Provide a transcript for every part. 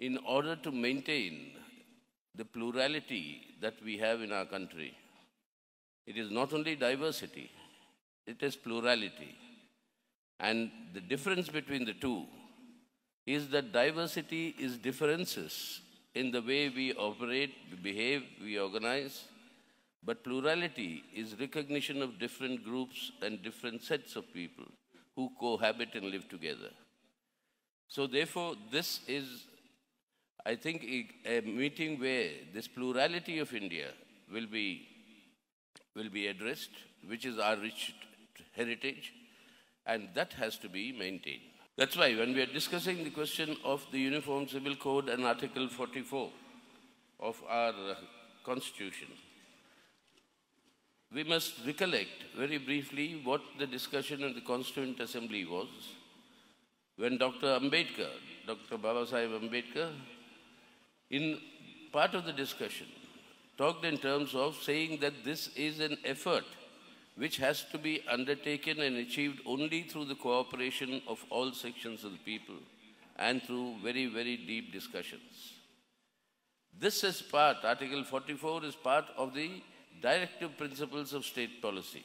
in order to maintain the plurality that we have in our country, it is not only diversity, it is plurality. And the difference between the two is that diversity is differences in the way we operate, we behave, we organize. But plurality is recognition of different groups and different sets of people who cohabit and live together. So therefore, this is, I think, a, meeting where this plurality of India will be, will be addressed, which is our rich heritage, and that has to be maintained. That's why when we are discussing the question of the Uniform Civil Code and Article 44 of our Constitution, we must recollect very briefly what the discussion in the Constituent Assembly was when Dr. Ambedkar, Dr. Baba Sahib Ambedkar, in part of the discussion, talked in terms of saying that this is an effort which has to be undertaken and achieved only through the cooperation of all sections of the people and through very, very deep discussions. This is part, Article 44 is part of the directive principles of state policy.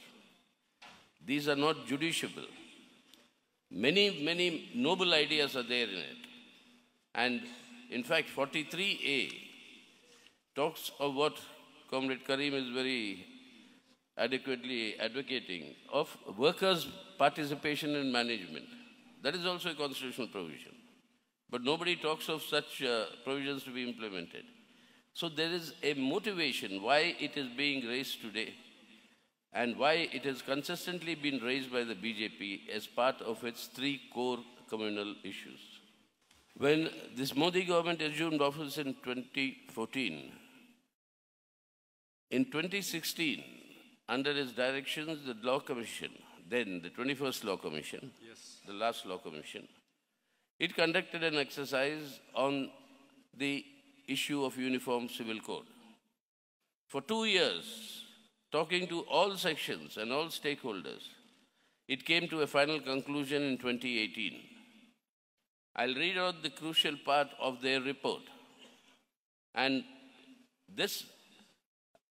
These are not justiciable. Many, many noble ideas are there in it. And in fact, 43A talks of what Comrade Kareem is very adequately advocating of workers' participation in management. That is also a constitutional provision. But nobody talks of such uh, provisions to be implemented. So there is a motivation why it is being raised today and why it has consistently been raised by the BJP as part of its three core communal issues. When this Modi government assumed office in 2014, in 2016, under his directions, the Law Commission, then the 21st Law Commission, yes. the last Law Commission, it conducted an exercise on the issue of Uniform Civil Code. For two years, talking to all sections and all stakeholders, it came to a final conclusion in 2018. I'll read out the crucial part of their report. And this,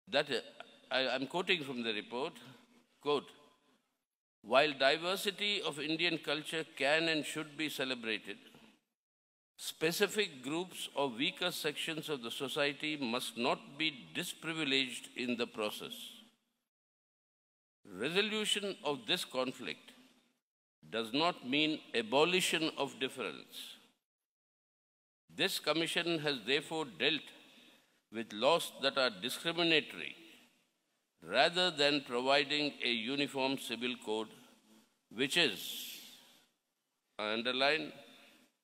that uh, I, am quoting from the report, quote, while diversity of Indian culture can and should be celebrated, specific groups or weaker sections of the society must not be disprivileged in the process. Resolution of this conflict does not mean abolition of difference. This commission has therefore dealt with laws that are discriminatory rather than providing a uniform civil code, which is, I underline,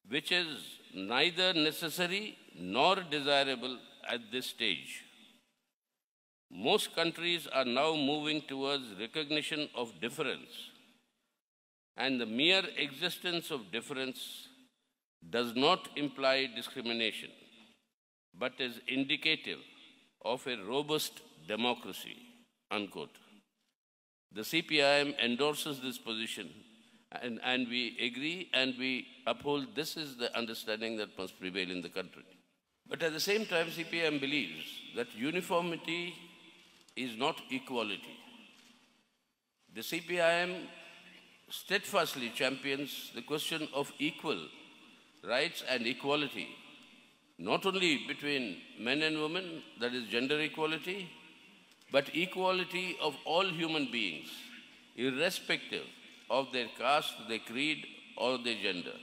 which is neither necessary nor desirable at this stage. Most countries are now moving towards recognition of difference, and the mere existence of difference does not imply discrimination, but is indicative of a robust democracy unquote. The CPIM endorses this position and, and we agree and we uphold this is the understanding that must prevail in the country. But at the same time, CPIM believes that uniformity is not equality. The CPIM steadfastly champions the question of equal rights and equality, not only between men and women, that is gender equality, but equality of all human beings, irrespective of their caste, their creed, or their gender.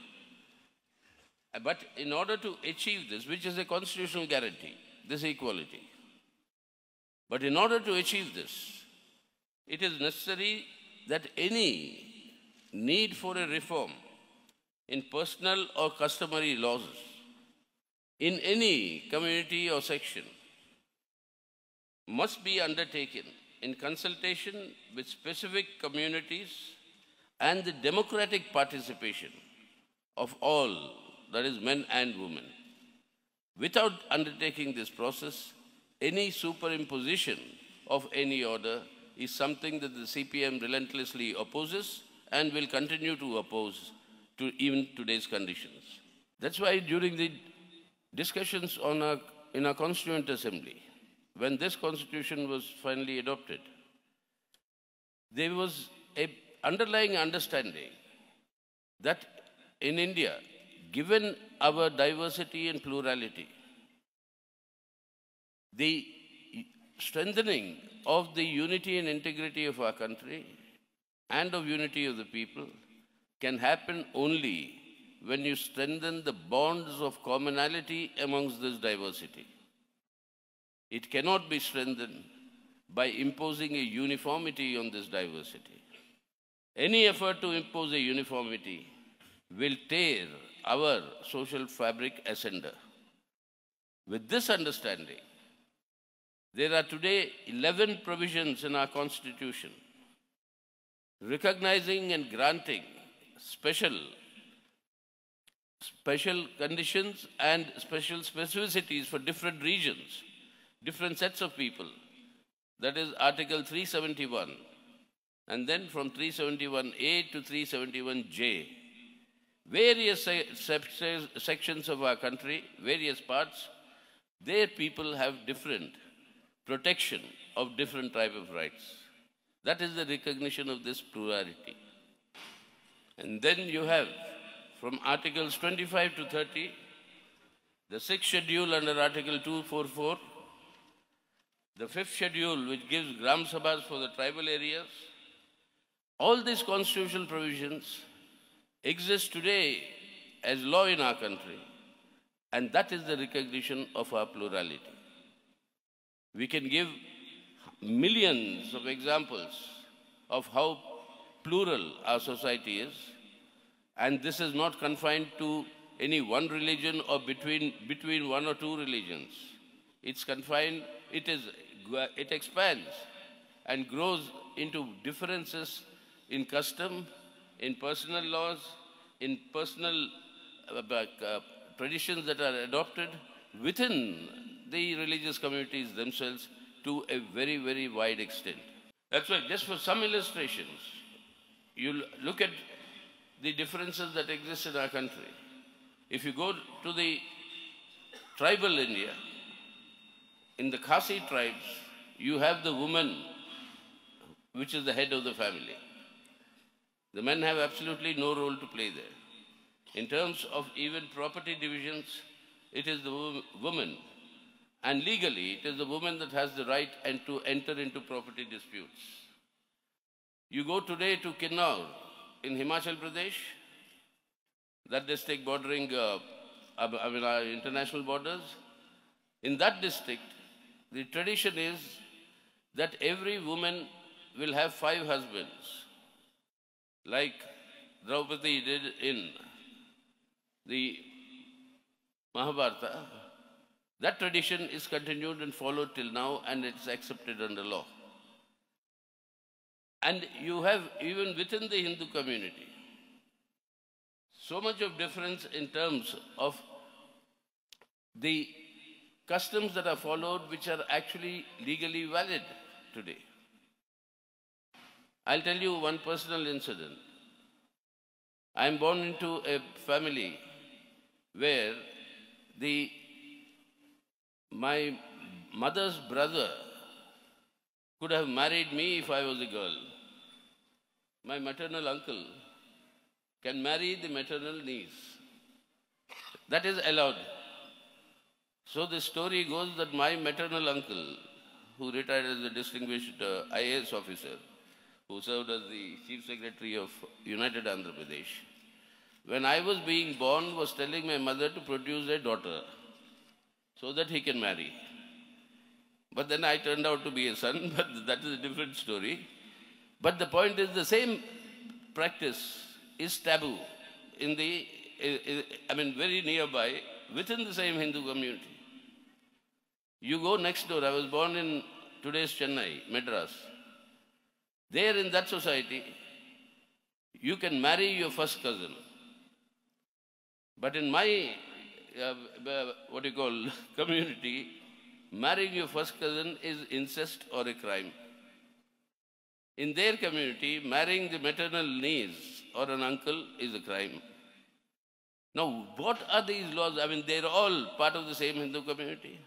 But in order to achieve this, which is a constitutional guarantee, this equality, but in order to achieve this, it is necessary that any need for a reform in personal or customary laws in any community or section must be undertaken in consultation with specific communities and the democratic participation of all, that is men and women. Without undertaking this process, any superimposition of any order is something that the CPM relentlessly opposes and will continue to oppose to even today's conditions. That's why during the discussions on our, in our Constituent Assembly, when this constitution was finally adopted, there was an underlying understanding that in India, given our diversity and plurality, the strengthening of the unity and integrity of our country and of unity of the people can happen only when you strengthen the bonds of commonality amongst this diversity. It cannot be strengthened by imposing a uniformity on this diversity. Any effort to impose a uniformity will tear our social fabric asunder. With this understanding, there are today 11 provisions in our Constitution recognizing and granting special special conditions and special specificities for different regions, different sets of people. That is Article 371. And then from 371A to 371J, various se se sections of our country, various parts, their people have different protection of different type of rights. That is the recognition of this plurality. And then you have from Articles 25 to 30, the sixth schedule under Article 244, the fifth schedule which gives Gram Sabhas for the tribal areas, all these constitutional provisions exist today as law in our country, and that is the recognition of our plurality. We can give millions of examples of how plural our society is, and this is not confined to any one religion or between, between one or two religions. It's confined, it, is, it expands and grows into differences in custom, in personal laws, in personal uh, uh, traditions that are adopted within the religious communities themselves to a very, very wide extent. That's why, just for some illustrations, you look at the differences that exist in our country. If you go to the tribal India, in the Khasi tribes, you have the woman, which is the head of the family. The men have absolutely no role to play there. In terms of even property divisions, it is the woman and legally, it is the woman that has the right and to enter into property disputes. You go today to Kinnaur in Himachal Pradesh, that district bordering uh, I mean, our international borders. In that district, the tradition is that every woman will have five husbands, like Draupadi did in the Mahabharata. That tradition is continued and followed till now and it's accepted under law. And you have, even within the Hindu community, so much of difference in terms of the customs that are followed which are actually legally valid today. I'll tell you one personal incident. I'm born into a family where the my mother's brother could have married me if I was a girl. My maternal uncle can marry the maternal niece. That is allowed. So the story goes that my maternal uncle, who retired as a distinguished uh, IAS officer, who served as the Chief Secretary of United Andhra Pradesh, when I was being born was telling my mother to produce a daughter so that he can marry. But then I turned out to be a son, but that is a different story. But the point is the same practice is taboo in the, I mean, very nearby within the same Hindu community. You go next door. I was born in today's Chennai, Madras. There in that society, you can marry your first cousin. But in my uh, what you call community, marrying your first cousin is incest or a crime. In their community, marrying the maternal niece or an uncle is a crime. Now, what are these laws? I mean, they're all part of the same Hindu community.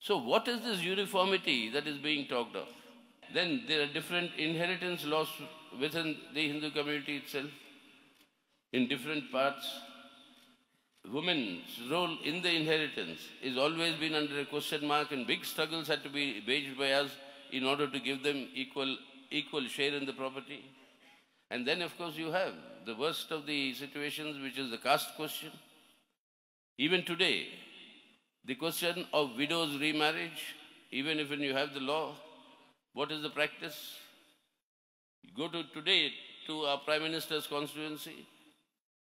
So, what is this uniformity that is being talked of? Then there are different inheritance laws within the Hindu community itself, in different parts. Women's role in the inheritance is always been under a question mark, and big struggles had to be waged by us in order to give them equal, equal share in the property. And then, of course, you have the worst of the situations, which is the caste question. Even today, the question of widows' remarriage, even if you have the law, what is the practice? You go to today to our Prime Minister's constituency,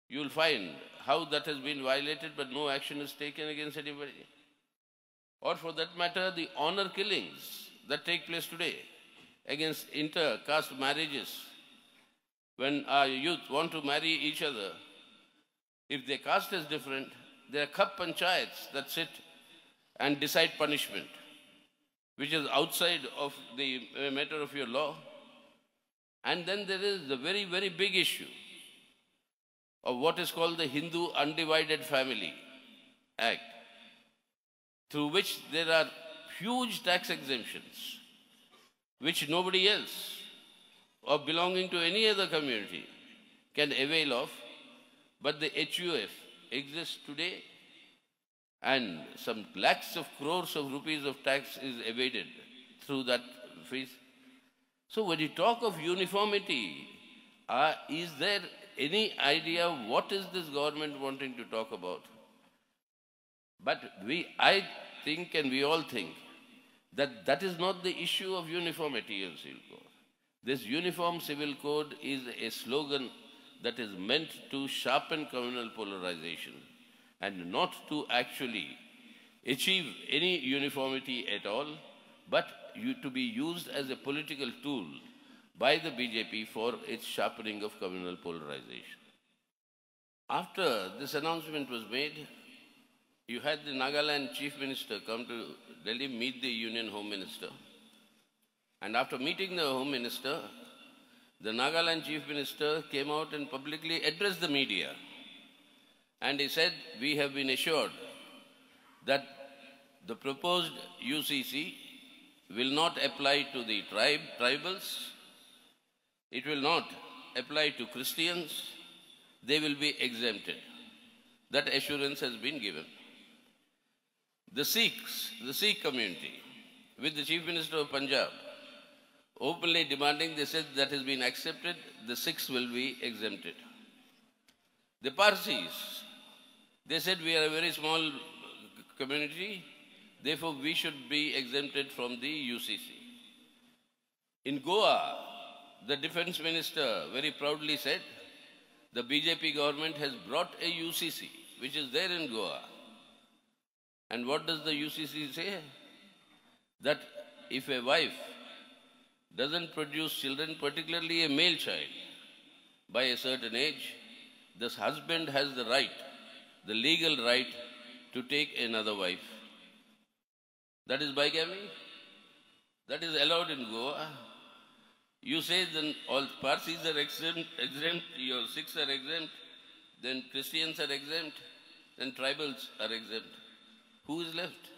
you will find how that has been violated, but no action is taken against anybody. Or for that matter, the honor killings that take place today against inter-caste marriages. When our youth want to marry each other, if their caste is different, there are Khap panchayats that sit and decide punishment, which is outside of the matter of your law. And then there is the very, very big issue of what is called the Hindu Undivided Family Act, through which there are huge tax exemptions, which nobody else or belonging to any other community can avail of, but the HUF exists today and some lakhs of crores of rupees of tax is evaded through that fees. So when you talk of uniformity, uh, is there any idea what is this government wanting to talk about? But we, I think and we all think that that is not the issue of uniformity in civil code. This uniform civil code is a slogan that is meant to sharpen communal polarization and not to actually achieve any uniformity at all, but to be used as a political tool by the BJP for its sharpening of communal polarization. After this announcement was made, you had the Nagaland Chief Minister come to Delhi meet the Union Home Minister. And after meeting the Home Minister, the Nagaland Chief Minister came out and publicly addressed the media. And he said, we have been assured that the proposed UCC will not apply to the tribe, tribals, it will not apply to Christians, they will be exempted. That assurance has been given. The Sikhs, the Sikh community, with the Chief Minister of Punjab, openly demanding, they said that has been accepted, the Sikhs will be exempted. The Parsis, they said we are a very small community, therefore we should be exempted from the UCC. In Goa, the defense minister very proudly said, the BJP government has brought a UCC, which is there in Goa. And what does the UCC say? That if a wife doesn't produce children, particularly a male child, by a certain age, this husband has the right the legal right to take another wife. That is bigamy. That is allowed in Goa. You say then all Parsis are exempt, exempt, your Sikhs are exempt, then Christians are exempt, then tribals are exempt. Who is left?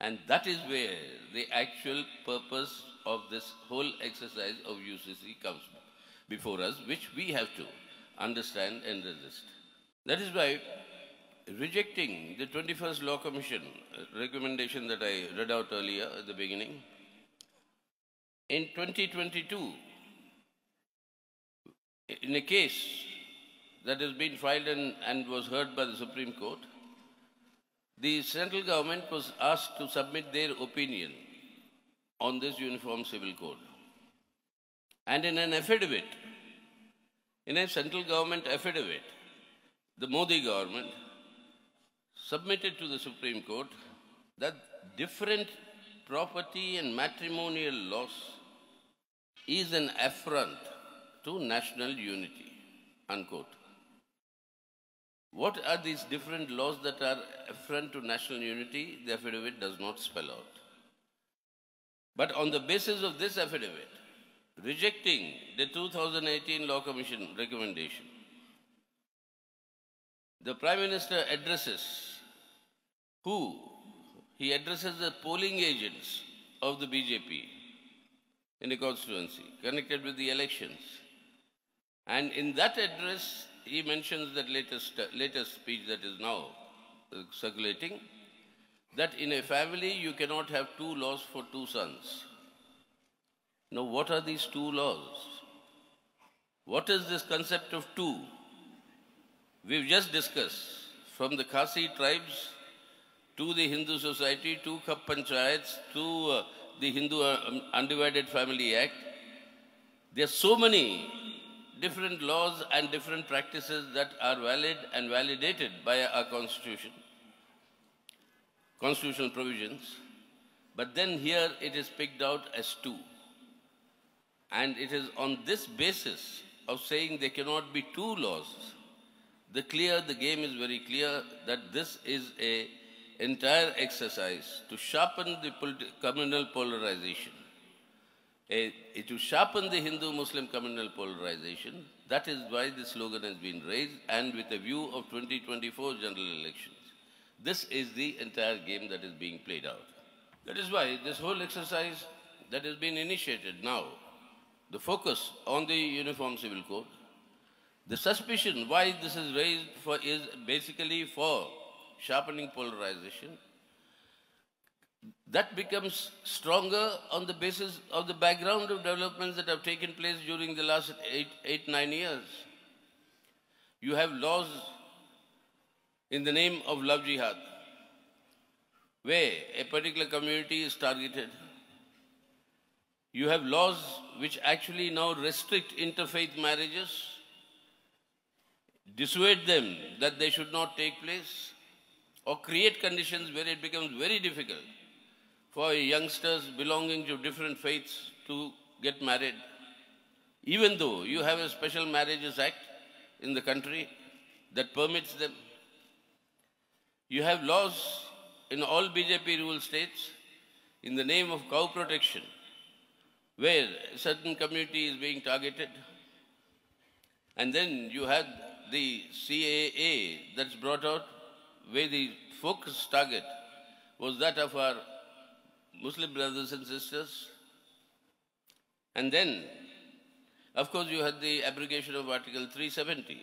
And that is where the actual purpose of this whole exercise of UCC comes before us, which we have to understand and resist. That is why rejecting the 21st Law Commission recommendation that I read out earlier at the beginning, in 2022, in a case that has been filed and, and was heard by the Supreme Court, the central government was asked to submit their opinion on this Uniform Civil Code. And in an affidavit, in a central government affidavit, the Modi government submitted to the Supreme Court that different property and matrimonial laws is an affront to national unity, unquote. What are these different laws that are affront to national unity? The affidavit does not spell out. But on the basis of this affidavit, rejecting the 2018 Law Commission recommendation, the Prime Minister addresses who? He addresses the polling agents of the BJP in a constituency connected with the elections. And in that address, he mentions that latest, latest speech that is now uh, circulating, that in a family you cannot have two laws for two sons. Now, what are these two laws? What is this concept of two? We've just discussed from the Khasi tribes to the Hindu society, to Khap Panchayats, to uh, the Hindu uh, Undivided Family Act. There are so many different laws and different practices that are valid and validated by our constitution, constitutional provisions. But then here it is picked out as two. And it is on this basis of saying there cannot be two laws, the clear, the game is very clear that this is a entire exercise to sharpen the communal polarization to sharpen the Hindu-Muslim communal polarization. That is why the slogan has been raised and with a view of 2024 general elections. This is the entire game that is being played out. That is why this whole exercise that has been initiated now, the focus on the Uniform Civil Code, the suspicion why this is raised for is basically for sharpening polarization that becomes stronger on the basis of the background of developments that have taken place during the last eight, eight nine years. You have laws in the name of love jihad, where a particular community is targeted. You have laws which actually now restrict interfaith marriages, dissuade them that they should not take place, or create conditions where it becomes very difficult for youngsters belonging to different faiths to get married. Even though you have a special marriages act in the country that permits them. You have laws in all BJP rule states in the name of cow protection where a certain community is being targeted. And then you had the CAA that's brought out where the focus target was that of our Muslim brothers and sisters. And then, of course, you had the abrogation of Article 370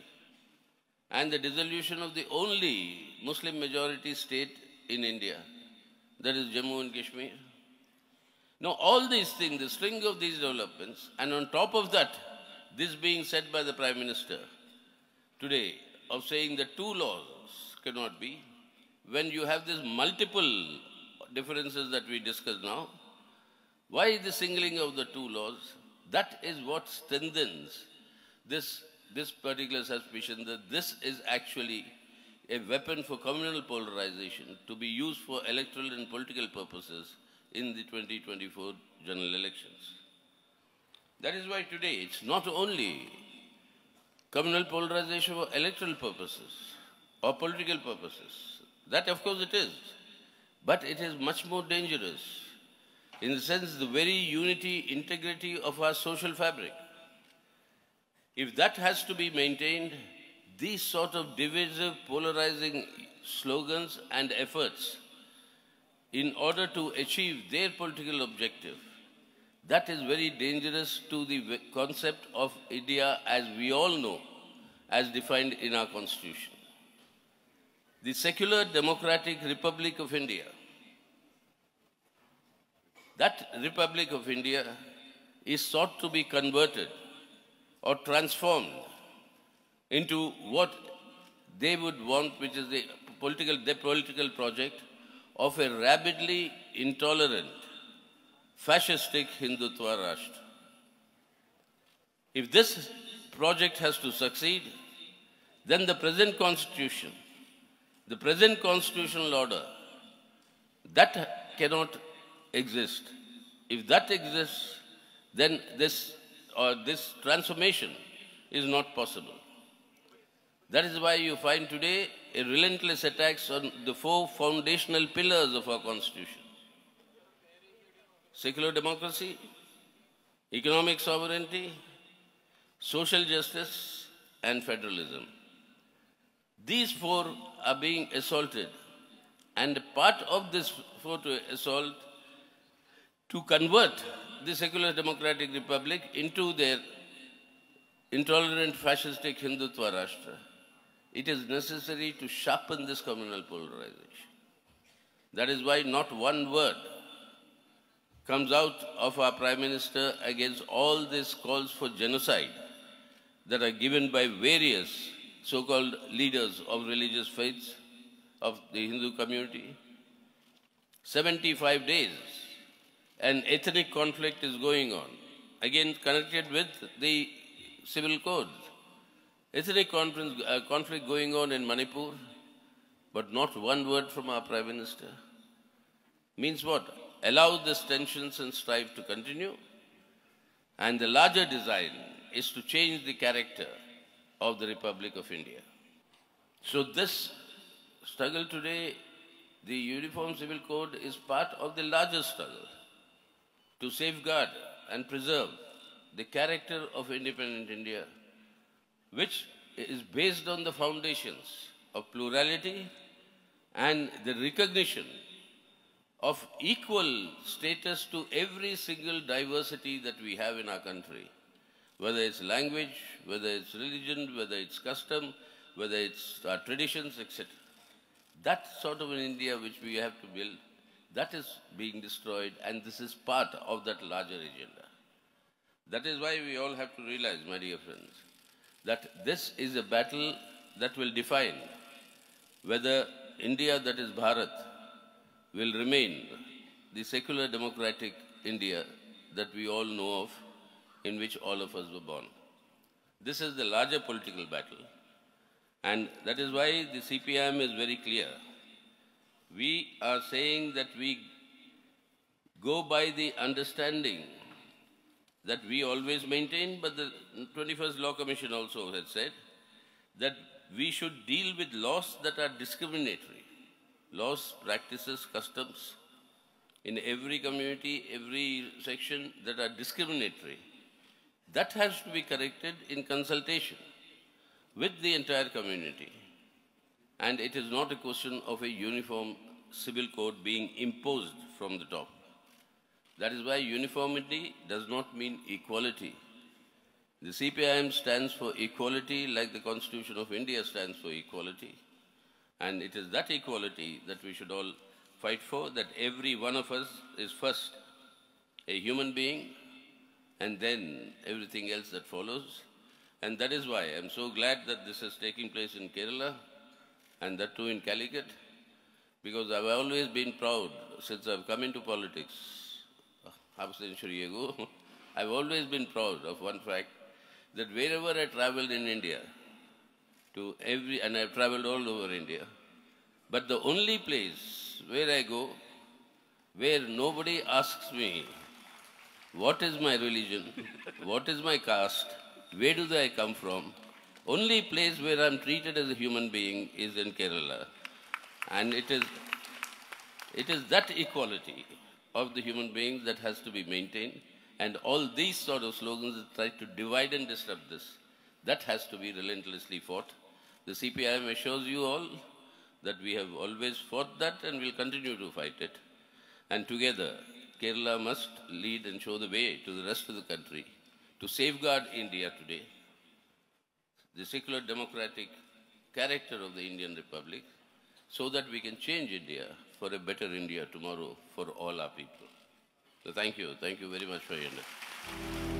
and the dissolution of the only Muslim majority state in India, that is Jammu and Kashmir. Now, all these things, the string of these developments, and on top of that, this being said by the Prime Minister today of saying that two laws cannot be, when you have these multiple differences that we discuss now. Why the singling of the two laws? That is what strengthens this, this particular suspicion that this is actually a weapon for communal polarization to be used for electoral and political purposes in the 2024 general elections. That is why today it's not only communal polarization for electoral purposes or political purposes. That of course it is. But it is much more dangerous in the sense the very unity, integrity of our social fabric. If that has to be maintained, these sort of divisive, polarizing slogans and efforts in order to achieve their political objective, that is very dangerous to the concept of India as we all know, as defined in our constitution. The secular democratic Republic of India. That Republic of India is sought to be converted or transformed into what they would want, which is the political, the political project of a rabidly intolerant, fascistic Hindutva Rashtra. If this project has to succeed, then the present constitution the present constitutional order, that cannot exist. If that exists, then this or this transformation is not possible. That is why you find today a relentless attacks on the four foundational pillars of our constitution. Secular democracy, economic sovereignty, social justice, and federalism. These four are being assaulted. And part of this fourth assault to convert the secular democratic republic into their intolerant fascistic Hindutva Rashtra, it is necessary to sharpen this communal polarization. That is why not one word comes out of our Prime Minister against all these calls for genocide that are given by various so-called leaders of religious faiths of the Hindu community. 75 days, an ethnic conflict is going on, again connected with the civil code. Ethnic uh, conflict going on in Manipur, but not one word from our Prime Minister. Means what? allow these tensions and strife to continue. And the larger design is to change the character of the Republic of India. So this struggle today, the Uniform Civil Code is part of the larger struggle to safeguard and preserve the character of independent India, which is based on the foundations of plurality and the recognition of equal status to every single diversity that we have in our country, whether it's language, whether it's religion, whether it's custom, whether it's our traditions, etc. That sort of an India which we have to build, that is being destroyed, and this is part of that larger agenda. That is why we all have to realize, my dear friends, that this is a battle that will define whether India that is Bharat will remain the secular democratic India that we all know of, in which all of us were born. This is the larger political battle. And that is why the CPM is very clear. We are saying that we go by the understanding that we always maintain, but the 21st Law Commission also has said that we should deal with laws that are discriminatory laws, practices, customs in every community, every section that are discriminatory. That has to be corrected in consultation with the entire community. And it is not a question of a uniform civil code being imposed from the top. That is why uniformity does not mean equality. The CPIM stands for equality like the Constitution of India stands for equality. And it is that equality that we should all fight for, that every one of us is first a human being and then everything else that follows. And that is why I'm so glad that this is taking place in Kerala and that too in Calicut, because I've always been proud since I've come into politics, half a century ago, I've always been proud of one fact, that wherever I traveled in India, to every, and I've traveled all over India. But the only place where I go, where nobody asks me, what is my religion, what is my caste, where do I come from, only place where I'm treated as a human being is in Kerala. And it is, it is that equality of the human beings that has to be maintained. And all these sort of slogans that try to divide and disrupt this, that has to be relentlessly fought. The CPIM assures you all that we have always fought that and will continue to fight it. And together, Kerala must lead and show the way to the rest of the country to safeguard India today, the secular democratic character of the Indian Republic, so that we can change India for a better India tomorrow for all our people. So thank you. Thank you very much for your.